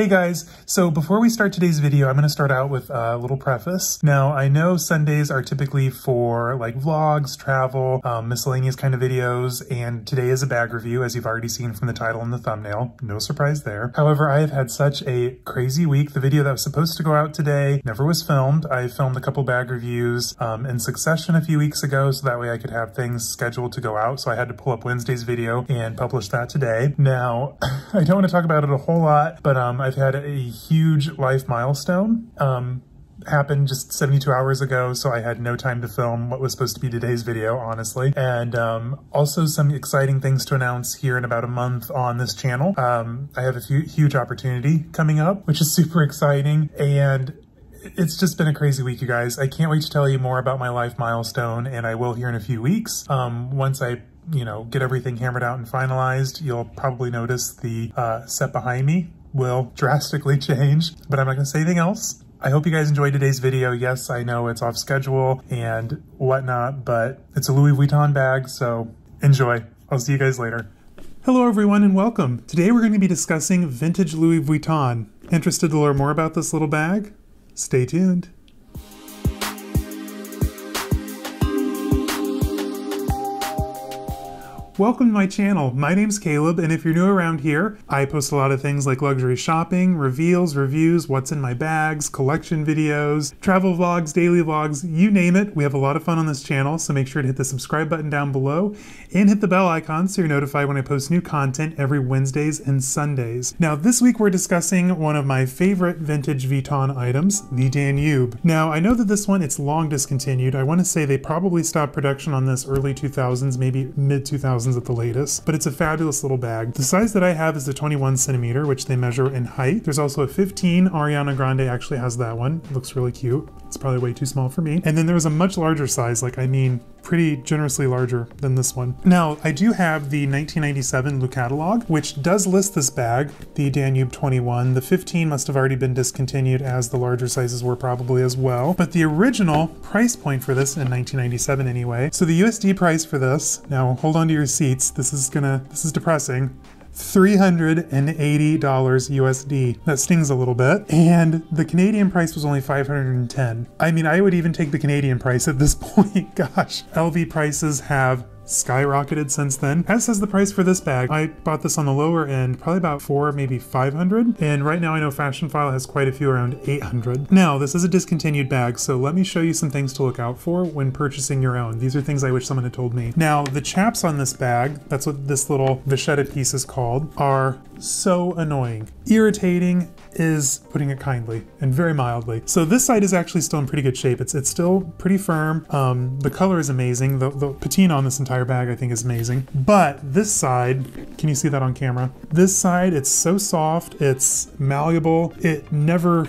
Hey guys, so before we start today's video, I'm going to start out with a little preface. Now, I know Sundays are typically for like vlogs, travel, um, miscellaneous kind of videos, and today is a bag review, as you've already seen from the title and the thumbnail. No surprise there. However, I have had such a crazy week. The video that was supposed to go out today never was filmed. I filmed a couple bag reviews um, in succession a few weeks ago, so that way I could have things scheduled to go out. So I had to pull up Wednesday's video and publish that today. Now, I don't want to talk about it a whole lot, but um, I've had a huge life milestone. Um, happened just 72 hours ago, so I had no time to film what was supposed to be today's video, honestly. And um, also some exciting things to announce here in about a month on this channel. Um, I have a huge opportunity coming up, which is super exciting. And it's just been a crazy week, you guys. I can't wait to tell you more about my life milestone, and I will here in a few weeks. Um, once I you know, get everything hammered out and finalized, you'll probably notice the uh, set behind me will drastically change, but I'm not gonna say anything else. I hope you guys enjoyed today's video. Yes, I know it's off schedule and whatnot, but it's a Louis Vuitton bag, so enjoy. I'll see you guys later. Hello everyone and welcome. Today we're going to be discussing vintage Louis Vuitton. Interested to learn more about this little bag? Stay tuned. Welcome to my channel. My name's Caleb, and if you're new around here, I post a lot of things like luxury shopping, reveals, reviews, what's in my bags, collection videos, travel vlogs, daily vlogs, you name it. We have a lot of fun on this channel, so make sure to hit the subscribe button down below and hit the bell icon so you're notified when I post new content every Wednesdays and Sundays. Now, this week we're discussing one of my favorite vintage Vuitton items, the Danube. Now, I know that this one, it's long discontinued. I want to say they probably stopped production on this early 2000s, maybe mid 2000s at the latest, but it's a fabulous little bag. The size that I have is the 21 centimeter, which they measure in height. There's also a 15. Ariana Grande actually has that one. It looks really cute. It's probably way too small for me. And then there's a much larger size, like I mean, pretty generously larger than this one. Now, I do have the 1997 Look catalog, which does list this bag, the Danube 21. The 15 must have already been discontinued as the larger sizes were probably as well. But the original price point for this in 1997 anyway. So the USD price for this, now hold on to your seats, this is gonna, this is depressing. $380 USD. That stings a little bit. And the Canadian price was only 510. I mean, I would even take the Canadian price at this point. Gosh, LV prices have skyrocketed since then. As says the price for this bag. I bought this on the lower end, probably about four, maybe 500. And right now I know Fashionphile has quite a few around 800. Now, this is a discontinued bag, so let me show you some things to look out for when purchasing your own. These are things I wish someone had told me. Now, the chaps on this bag, that's what this little vachetta piece is called, are so annoying. Irritating is putting it kindly and very mildly. So this side is actually still in pretty good shape. It's it's still pretty firm. Um, the color is amazing. The, the patina on this entire bag I think is amazing. But this side, can you see that on camera? This side, it's so soft, it's malleable, it never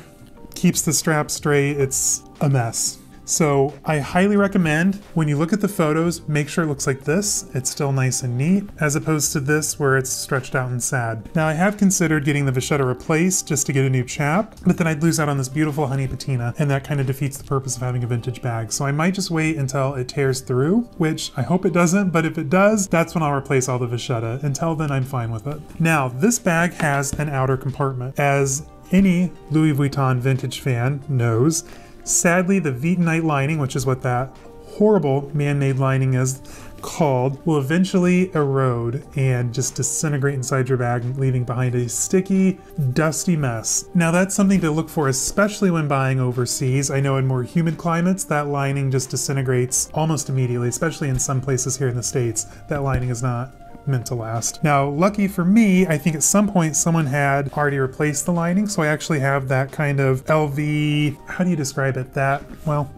keeps the strap straight, it's a mess. So I highly recommend when you look at the photos, make sure it looks like this. It's still nice and neat, as opposed to this where it's stretched out and sad. Now I have considered getting the vachetta replaced just to get a new chap, but then I'd lose out on this beautiful honey patina, and that kind of defeats the purpose of having a vintage bag. So I might just wait until it tears through, which I hope it doesn't, but if it does, that's when I'll replace all the vachetta. Until then, I'm fine with it. Now, this bag has an outer compartment. As any Louis Vuitton vintage fan knows, Sadly, the Vuittonite lining, which is what that horrible man-made lining is called, will eventually erode and just disintegrate inside your bag, leaving behind a sticky, dusty mess. Now that's something to look for, especially when buying overseas. I know in more humid climates, that lining just disintegrates almost immediately, especially in some places here in the States. That lining is not meant to last. Now, lucky for me, I think at some point someone had already replaced the lining, so I actually have that kind of LV, how do you describe it? That, well,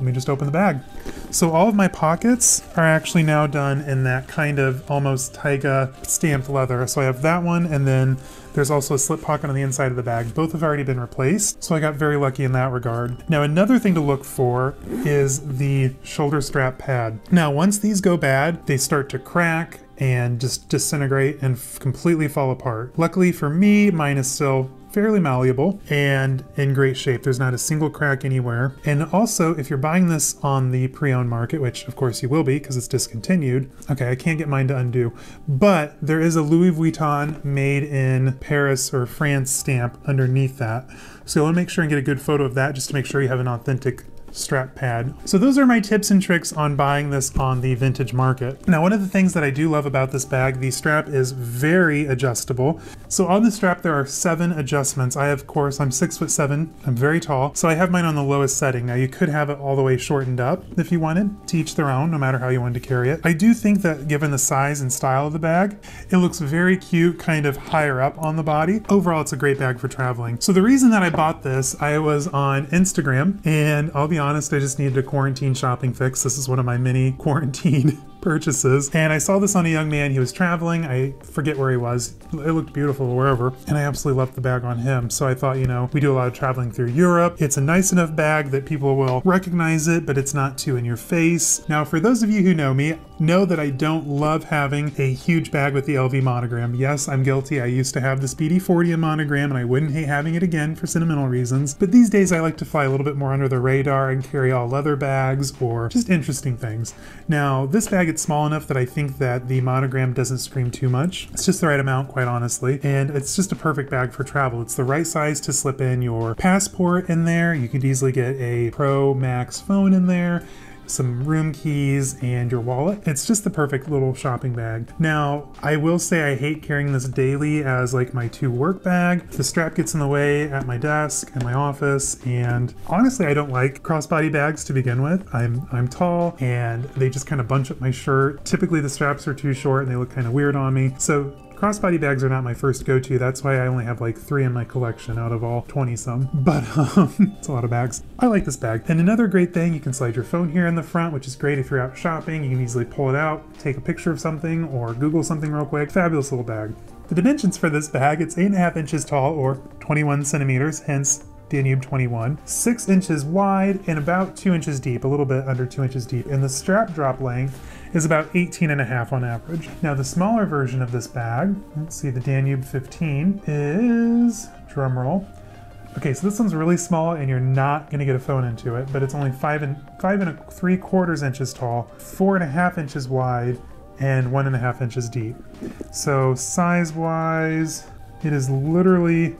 let me just open the bag. So all of my pockets are actually now done in that kind of almost taiga stamped leather. So I have that one and then there's also a slip pocket on the inside of the bag. Both have already been replaced, so I got very lucky in that regard. Now another thing to look for is the shoulder strap pad. Now once these go bad, they start to crack and just disintegrate and completely fall apart. Luckily for me, mine is still fairly malleable and in great shape. There's not a single crack anywhere. And also, if you're buying this on the pre-owned market, which of course you will be because it's discontinued. Okay, I can't get mine to undo, but there is a Louis Vuitton made in Paris or France stamp underneath that. So I want to make sure and get a good photo of that just to make sure you have an authentic strap pad. So those are my tips and tricks on buying this on the vintage market. Now one of the things that I do love about this bag, the strap is very adjustable. So on the strap there are seven adjustments. I of course, I'm six foot seven, I'm very tall, so I have mine on the lowest setting. Now you could have it all the way shortened up if you wanted, to each their own, no matter how you wanted to carry it. I do think that given the size and style of the bag, it looks very cute kind of higher up on the body. Overall, it's a great bag for traveling. So the reason that I bought this, I was on Instagram and I'll be honest, I just needed a quarantine shopping fix. This is one of my mini quarantine purchases. And I saw this on a young man. He was traveling. I forget where he was. It looked beautiful wherever. And I absolutely loved the bag on him. So I thought, you know, we do a lot of traveling through Europe. It's a nice enough bag that people will recognize it, but it's not too in your face. Now, for those of you who know me, know that I don't love having a huge bag with the LV monogram. Yes, I'm guilty. I used to have the Speedy 40 monogram and I wouldn't hate having it again for sentimental reasons. But these days I like to fly a little bit more under the radar and carry all leather bags or just interesting things. Now, this bag it's small enough that I think that the monogram doesn't scream too much. It's just the right amount, quite honestly, and it's just a perfect bag for travel. It's the right size to slip in your passport in there. You could easily get a Pro Max phone in there some room keys, and your wallet. It's just the perfect little shopping bag. Now, I will say I hate carrying this daily as like my two work bag. The strap gets in the way at my desk and my office, and honestly, I don't like crossbody bags to begin with. I'm I'm tall, and they just kind of bunch up my shirt. Typically, the straps are too short and they look kind of weird on me. So Crossbody bags are not my first go-to. That's why I only have like three in my collection out of all 20 some. But um, it's a lot of bags. I like this bag. And another great thing, you can slide your phone here in the front, which is great if you're out shopping. You can easily pull it out, take a picture of something, or Google something real quick. Fabulous little bag. The dimensions for this bag, it's 8.5 inches tall or 21 centimeters, hence Danube 21, 6 inches wide and about 2 inches deep, a little bit under 2 inches deep. And the strap drop length is about 18 and a half on average. Now the smaller version of this bag, let's see, the Danube 15 is, drumroll, Okay, so this one's really small and you're not gonna get a phone into it, but it's only five and five and three quarters inches tall, four and a half inches wide, and one and a half inches deep. So size-wise, it is literally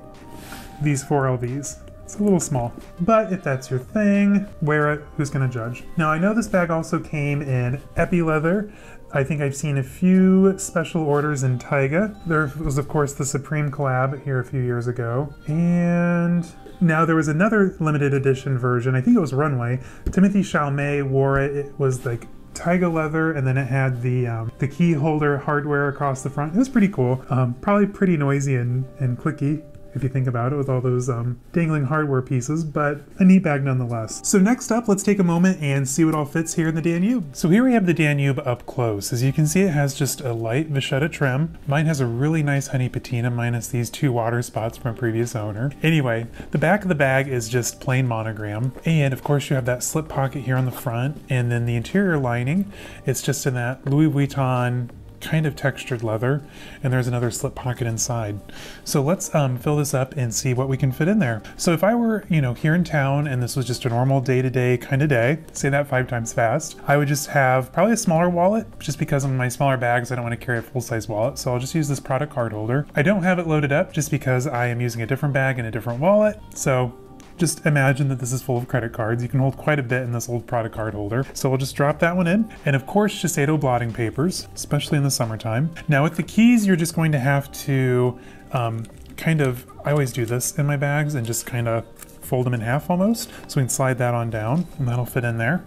these four LVs. It's a little small, but if that's your thing, wear it. Who's gonna judge? Now I know this bag also came in epi leather. I think I've seen a few special orders in Taiga. There was of course the Supreme collab here a few years ago. And now there was another limited edition version, I think it was Runway. Timothée Chalamet wore it. It was like Taiga leather, and then it had the um, the key holder hardware across the front. It was pretty cool. Um, probably pretty noisy and, and clicky if you think about it, with all those um, dangling hardware pieces, but a neat bag nonetheless. So next up, let's take a moment and see what all fits here in the Danube. So here we have the Danube up close. As you can see, it has just a light vachetta trim. Mine has a really nice honey patina minus these two water spots from a previous owner. Anyway, the back of the bag is just plain monogram. And of course you have that slip pocket here on the front. And then the interior lining, it's just in that Louis Vuitton kind of textured leather, and there's another slip pocket inside. So let's um, fill this up and see what we can fit in there. So if I were, you know, here in town and this was just a normal day-to-day -day kind of day, say that five times fast, I would just have probably a smaller wallet, just because of my smaller bags, I don't want to carry a full-size wallet, so I'll just use this product card holder. I don't have it loaded up just because I am using a different bag and a different wallet, so just imagine that this is full of credit cards. You can hold quite a bit in this old product card holder. So we'll just drop that one in. And of course, Shiseido blotting papers, especially in the summertime. Now with the keys, you're just going to have to um, kind of, I always do this in my bags and just kind of fold them in half almost. So we can slide that on down and that'll fit in there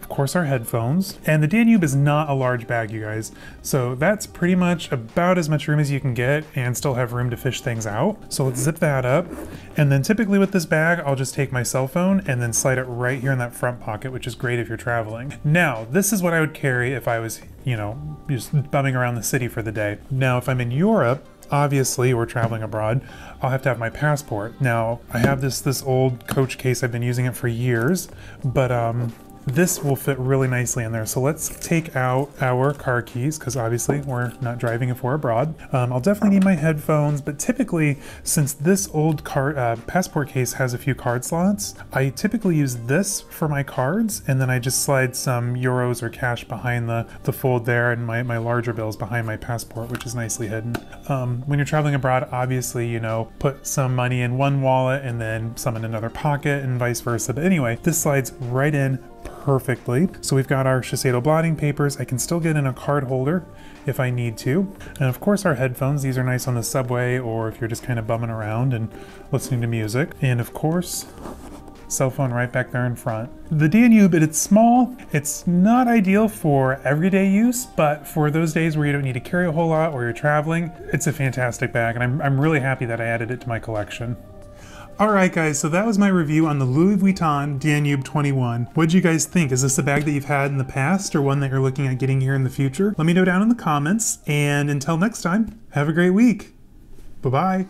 of course our headphones. And the Danube is not a large bag, you guys. So that's pretty much about as much room as you can get and still have room to fish things out. So let's zip that up. And then typically with this bag, I'll just take my cell phone and then slide it right here in that front pocket, which is great if you're traveling. Now, this is what I would carry if I was, you know, just bumming around the city for the day. Now, if I'm in Europe, obviously we're traveling abroad i'll have to have my passport now i have this this old coach case i've been using it for years but um this will fit really nicely in there. So let's take out our car keys because obviously we're not driving if we're abroad. Um, I'll definitely need my headphones, but typically since this old card uh, passport case has a few card slots, I typically use this for my cards and then I just slide some euros or cash behind the, the fold there and my, my larger bills behind my passport, which is nicely hidden. Um, when you're traveling abroad, obviously, you know, put some money in one wallet and then some in another pocket and vice versa. But anyway, this slides right in perfectly. So we've got our Shiseido blotting papers. I can still get in a card holder if I need to. And of course our headphones, these are nice on the subway or if you're just kind of bumming around and listening to music. And of course, cell phone right back there in front. The Danube, it's small, it's not ideal for everyday use, but for those days where you don't need to carry a whole lot or you're traveling, it's a fantastic bag and I'm, I'm really happy that I added it to my collection. Alright guys, so that was my review on the Louis Vuitton Danube 21. What'd you guys think? Is this a bag that you've had in the past or one that you're looking at getting here in the future? Let me know down in the comments, and until next time, have a great week. Bye-bye.